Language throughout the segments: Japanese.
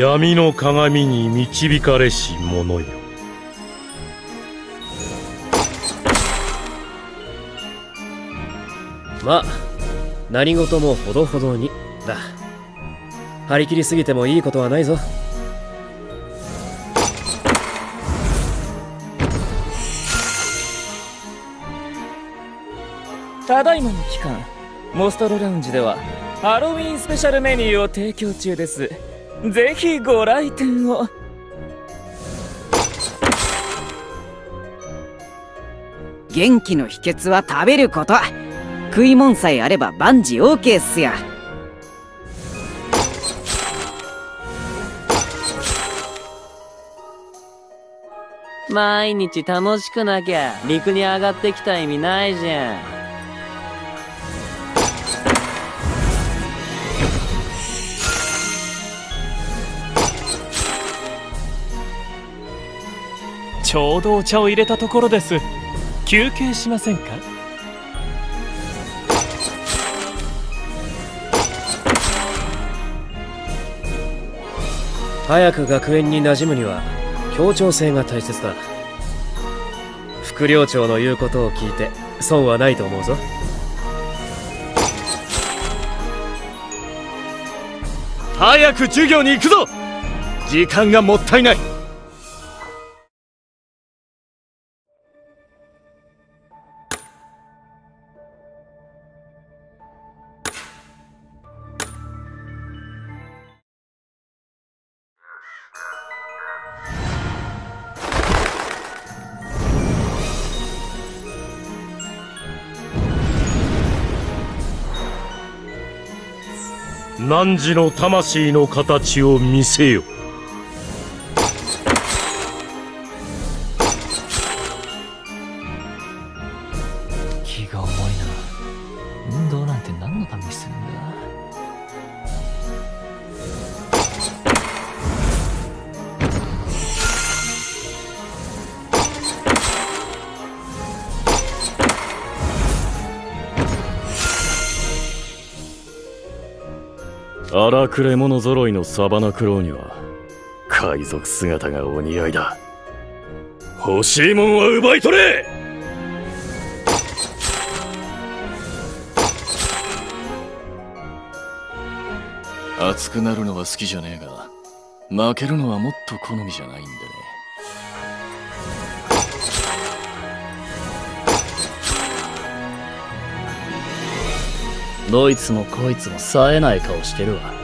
闇の鏡に導かれし者よ。まあ何事もほどほどにだ。張り切りすぎてもいいことはないぞ。ただいまの期間モストロラウンジではハロウィンスペシャルメニューを提供中ですぜひご来店を。元気の秘訣は食べること。食い物さえあれば万事 OK っすよ毎日楽しくなきゃ陸に上がってきた意味ないじゃん。ちょうどお茶を入れたところです。休憩しませんか？早く学園に馴染むには協調性が大切だ。副寮長の言うことを聞いて損はないと思うぞ。早く授業に行くぞ。時間がもったいない汝の魂の形を見せよ。荒くれ者揃いのサバナクロウには海賊姿がお似合いだ。欲しいもんは奪い取れ！熱くなるのは好きじゃねえが負けるのはもっと好みじゃないんでね。どいつもこいつも冴えない顔してるわ。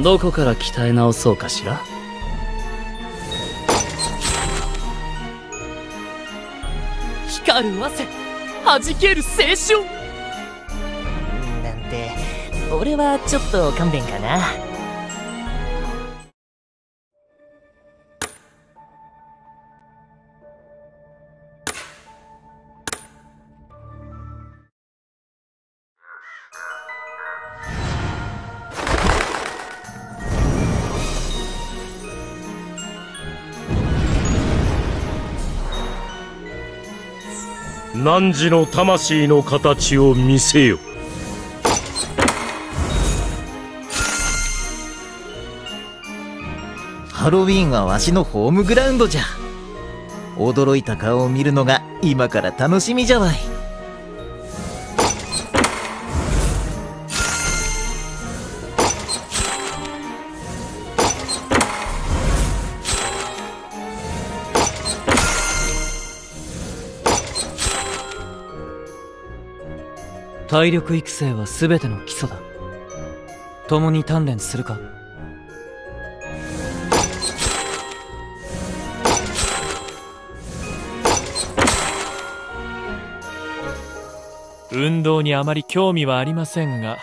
どこから鍛え直そうかしら？光る汗。弾ける青春。なんて俺はちょっと勘弁かな汝の魂の形を見せよ。ハロウィーンはわしのホームグラウンドじゃ。驚いた顔を見るのが今から楽しみじゃわい。体力育成は全ての基礎だ。共に鍛錬するか。運動にあまり興味はありませんが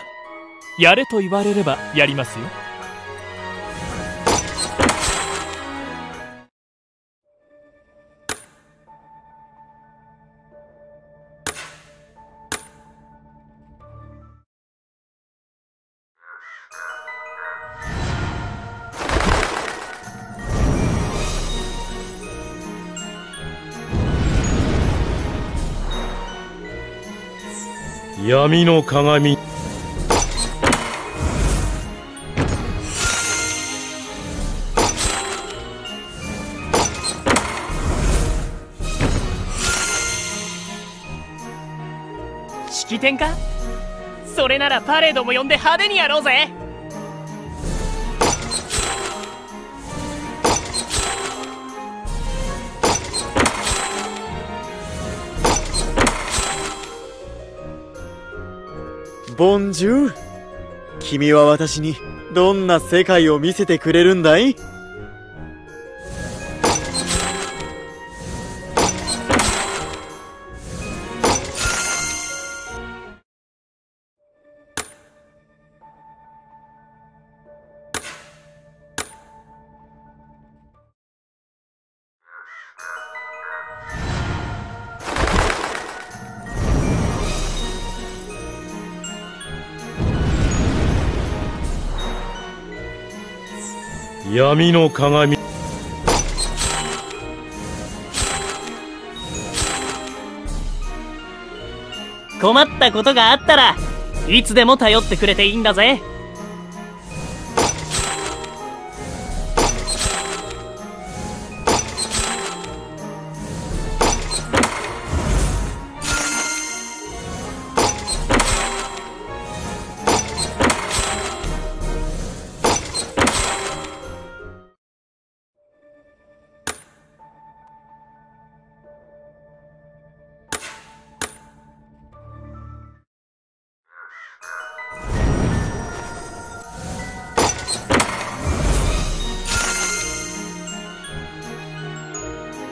やれと言われればやりますよ。闇の鏡。式典か？それならパレードも呼んで派手にやろうぜ。ボンジュール君は私にどんな世界を見せてくれるんだい？闇の鏡。困ったことがあったらいつでも頼ってくれていいんだぜ。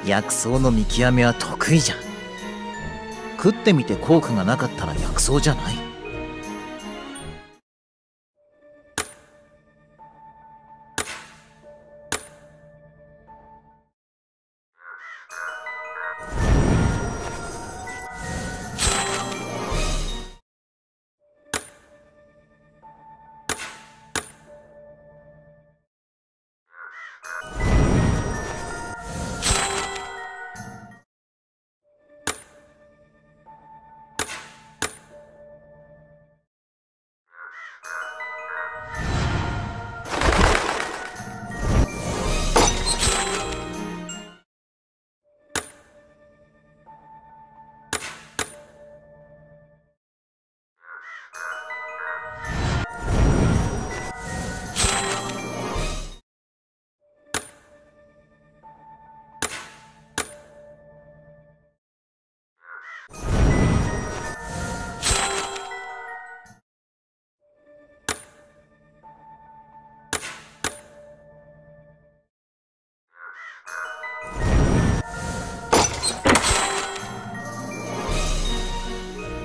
薬草の見極めは得意じゃん。食ってみて効果がなかったら薬草じゃない。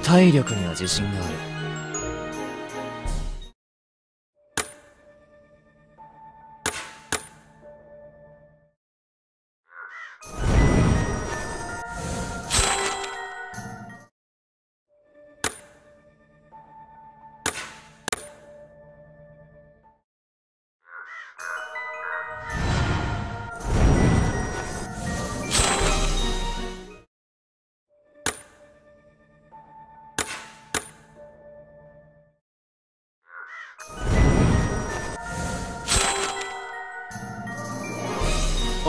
体力には自信がある。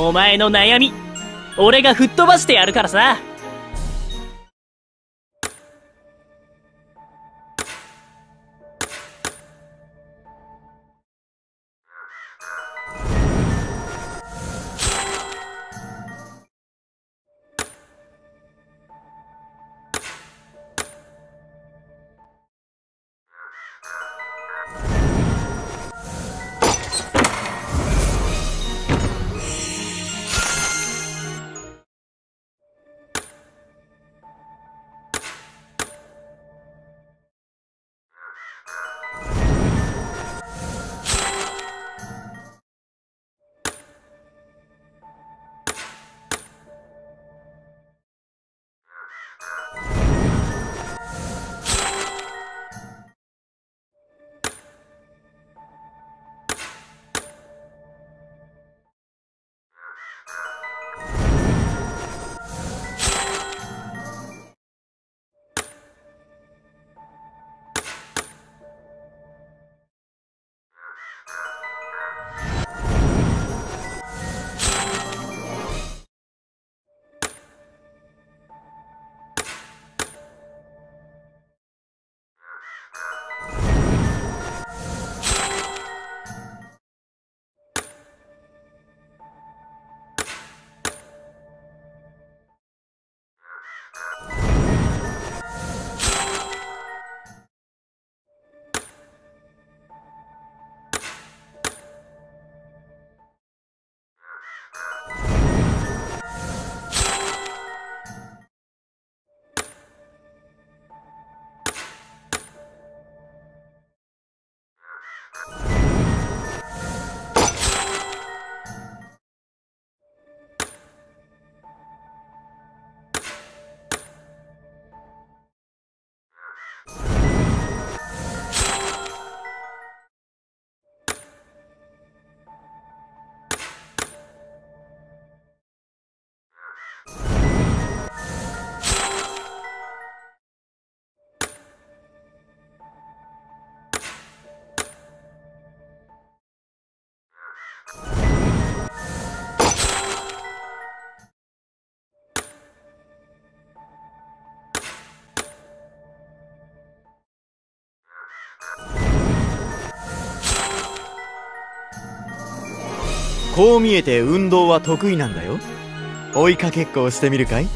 お前の悩み俺が吹っ飛ばしてやるからさ。こう見えて運動は得意なんだよ。追いかけっこをしてみるかい？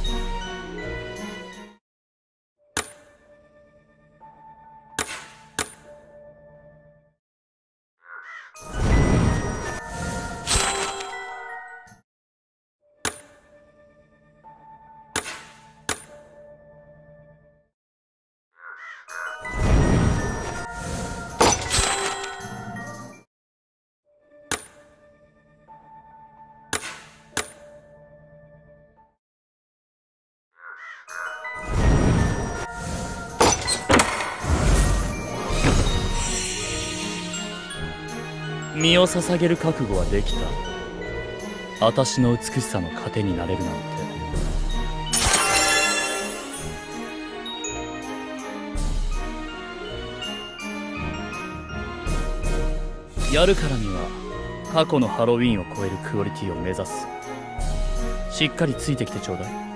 身を捧げる覚悟はできた。私の美しさの糧になれるなんて。やるからには過去のハロウィンを超えるクオリティを目指す。しっかりついてきてちょうだい。